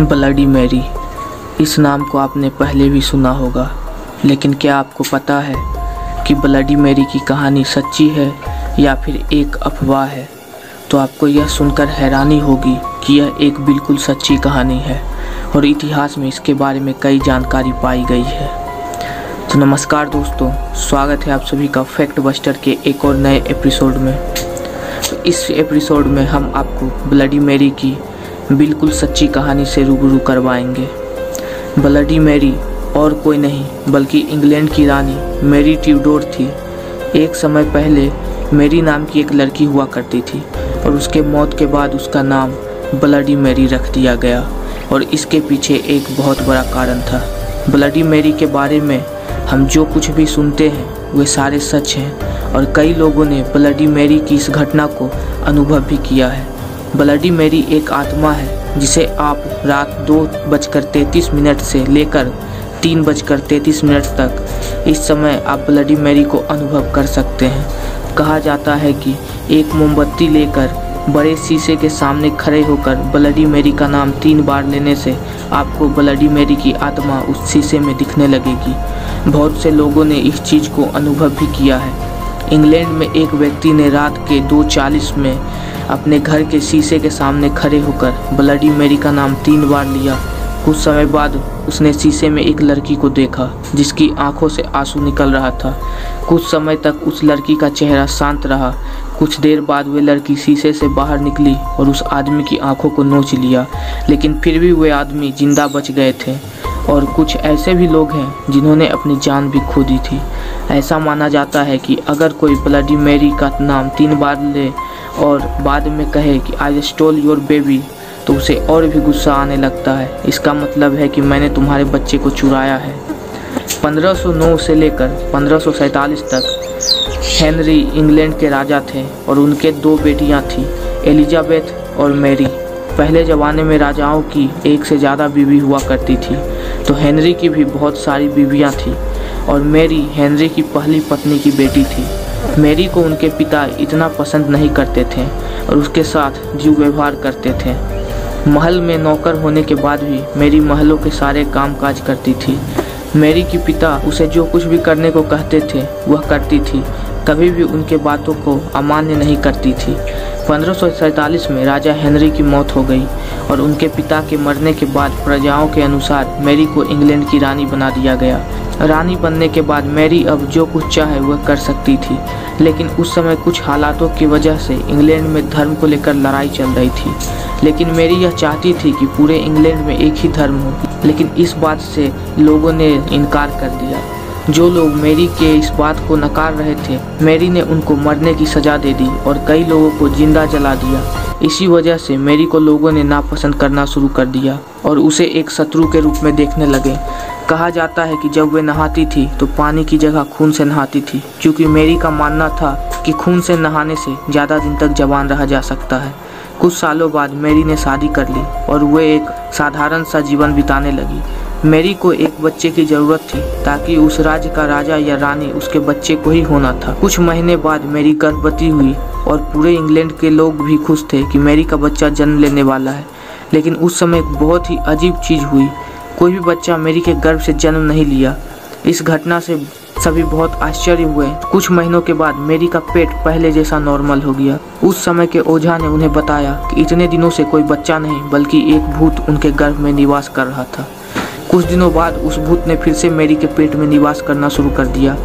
Bloody Mary, इस नाम को आपने पहले भी सुना होगा, लेकिन क्या आपको पता है कि ब्लडी मैरी की कहानी सच्ची है या फिर एक अफवाह है? तो आपको यह सुनकर हैरानी होगी कि यह एक बिल्कुल सच्ची कहानी है और इतिहास में इसके बारे में कई जानकारी पाई गई है। तो नमस्कार दोस्तों, स्वागत है आप सभी का फैक्ट बस्टर के एक और नए एपिसोड में। तो इस एपिसोड में हम आपको ब्लडी मैरी की बिल्कुल सच्ची कहानी से रूबरू करवाएँगे। ब्लडी मैरी और कोई नहीं, बल्कि इंग्लैंड की रानी मैरी ट्यूडोर थी। एक समय पहले मैरी नाम की एक लड़की हुआ करती थी और उसके मौत के बाद उसका नाम ब्लडी मैरी रख दिया गया और इसके पीछे एक बहुत बड़ा कारण था। ब्लडी मैरी के बारे में हम जो कुछ भी सुनते हैं, वे सारे सच हैं और कई लोगों ने ब्लडी मैरी की इस घटना को अनुभव भी किया है। ब्लडी मैरी एक आत्मा है, जिसे आप रात दो बजकर तैंतीस मिनट से लेकर तीन बजकर तैंतीस मिनट तक इस समय आप ब्लडी मैरी को अनुभव कर सकते हैं। कहा जाता है कि एक मोमबत्ती लेकर बड़े शीशे के सामने खड़े होकर ब्लडी मैरी का नाम तीन बार लेने से आपको ब्लडी मैरी की आत्मा उस शीशे में दिखने लगेगी। बहुत से लोगों ने इस चीज़ को अनुभव भी किया है। इंग्लैंड में एक व्यक्ति ने रात के दो चालीस में अपने घर के शीशे के सामने खड़े होकर ब्लडी मेरी का नाम तीन बार लिया। कुछ समय बाद उसने शीशे में एक लड़की को देखा, जिसकी आँखों से आँसू निकल रहा था। कुछ समय तक उस लड़की का चेहरा शांत रहा। कुछ देर बाद वे लड़की शीशे से बाहर निकली और उस आदमी की आँखों को नोच लिया, लेकिन फिर भी वे आदमी ज़िंदा बच गए थे। और कुछ ऐसे भी लोग हैं जिन्होंने अपनी जान भी खो दी थी। ऐसा माना जाता है कि अगर कोई ब्लडी मेरी का नाम तीन बार ले और बाद में कहे कि आई स्टोल योर बेबी तो उसे और भी गुस्सा आने लगता है। इसका मतलब है कि मैंने तुम्हारे बच्चे को चुराया है। 1509 से लेकर 1547 तक हेनरी इंग्लैंड के राजा थे और उनके दो बेटियाँ थीं, एलिजाबेथ और मैरी। पहले ज़माने में राजाओं की एक से ज़्यादा बीवी हुआ करती थी तो हेनरी की भी बहुत सारी बीवियाँ थीं। और मैरी हेनरी की पहली पत्नी की बेटी थी। मैरी को उनके पिता इतना पसंद नहीं करते थे और उसके साथ जीव व्यवहार करते थे। महल में नौकर होने के बाद भी मेरी महलों के सारे काम काज करती थी। मेरी की पिता उसे जो कुछ भी करने को कहते थे, वह करती थी। कभी भी उनके बातों को अमान्य नहीं करती थी। पंद्रह में राजा हेनरी की मौत हो गई। और उनके पिता के मरने के बाद प्रजाओं के अनुसार मैरी को इंग्लैंड की रानी बना दिया गया। रानी बनने के बाद मैरी अब जो कुछ चाहे वह कर सकती थी, लेकिन उस समय कुछ हालातों की वजह से इंग्लैंड में धर्म को लेकर लड़ाई चल रही थी। लेकिन मेरी यह चाहती थी कि पूरे इंग्लैंड में एक ही धर्म हो, लेकिन इस बात से लोगों ने इनकार कर दिया। जो लोग मेरी के इस बात को नकार रहे थे, मेरी ने उनको मरने की सजा दे दी और कई लोगों को ज़िंदा जला दिया। इसी वजह से मेरी को लोगों ने नापसंद करना शुरू कर दिया और उसे एक शत्रु के रूप में देखने लगे। कहा जाता है कि जब वे नहाती थी तो पानी की जगह खून से नहाती थी, क्योंकि मेरी का मानना था कि खून से नहाने से ज़्यादा दिन तक जवान रहा जा सकता है। कुछ सालों बाद मेरी ने शादी कर ली और वे एक साधारण सा जीवन बिताने लगी। मेरी को बच्चे की ज़रूरत थी, ताकि उस राज्य का राजा या रानी उसके बच्चे को ही होना था। कुछ महीने बाद मेरी गर्भवती हुई और पूरे इंग्लैंड के लोग भी खुश थे कि मेरी का बच्चा जन्म लेने वाला है। लेकिन उस समय बहुत ही अजीब चीज़ हुई। कोई भी बच्चा मेरी के गर्भ से जन्म नहीं लिया। इस घटना से सभी बहुत आश्चर्य हुए। कुछ महीनों के बाद मेरी का पेट पहले जैसा नॉर्मल हो गया। उस समय के ओझा ने उन्हें बताया कि इतने दिनों से कोई बच्चा नहीं, बल्कि एक भूत उनके गर्भ में निवास कर रहा था। कुछ दिनों बाद उस भूत ने फिर से मेरी के पेट में निवास करना शुरू कर दिया।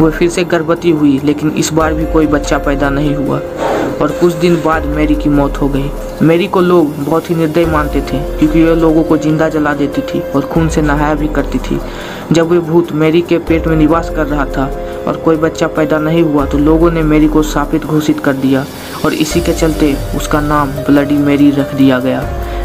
वह फिर से गर्भवती हुई, लेकिन इस बार भी कोई बच्चा पैदा नहीं हुआ। और कुछ दिन बाद मेरी की मौत हो गई। मेरी को लोग बहुत ही निर्दय मानते थे, क्योंकि वह लोगों को ज़िंदा जला देती थी और खून से नहाया भी करती थी। जब वह भूत मेरी के पेट में निवास कर रहा था और कोई बच्चा पैदा नहीं हुआ तो लोगों ने मेरी को सापित घोषित कर दिया और इसी के चलते उसका नाम ब्लडी मेरी रख दिया गया।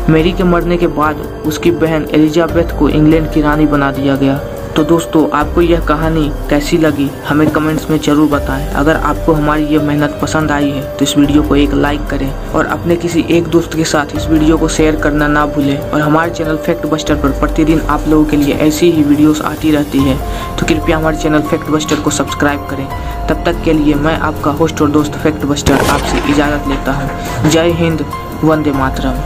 मेरी के मरने के बाद उसकी बहन एलिजाबेथ को इंग्लैंड की रानी बना दिया गया। तो दोस्तों, आपको यह कहानी कैसी लगी, हमें कमेंट्स में ज़रूर बताएँ। अगर आपको हमारी ये मेहनत पसंद आई है तो इस वीडियो को एक लाइक करें और अपने किसी एक दोस्त के साथ इस वीडियो को शेयर करना ना भूलें। और हमारे चैनल फैक्ट बस्टर पर प्रतिदिन आप लोगों के लिए ऐसी ही वीडियोस आती रहती है। तो कृपया हमारे चैनल फैक्ट बस्टर को सब्सक्राइब करें। तब तक के लिए मैं आपका होस्ट और दोस्त फैक्ट बस्टर आपसे इजाज़त लेता हूँ। जय हिंद, वंदे मातरम।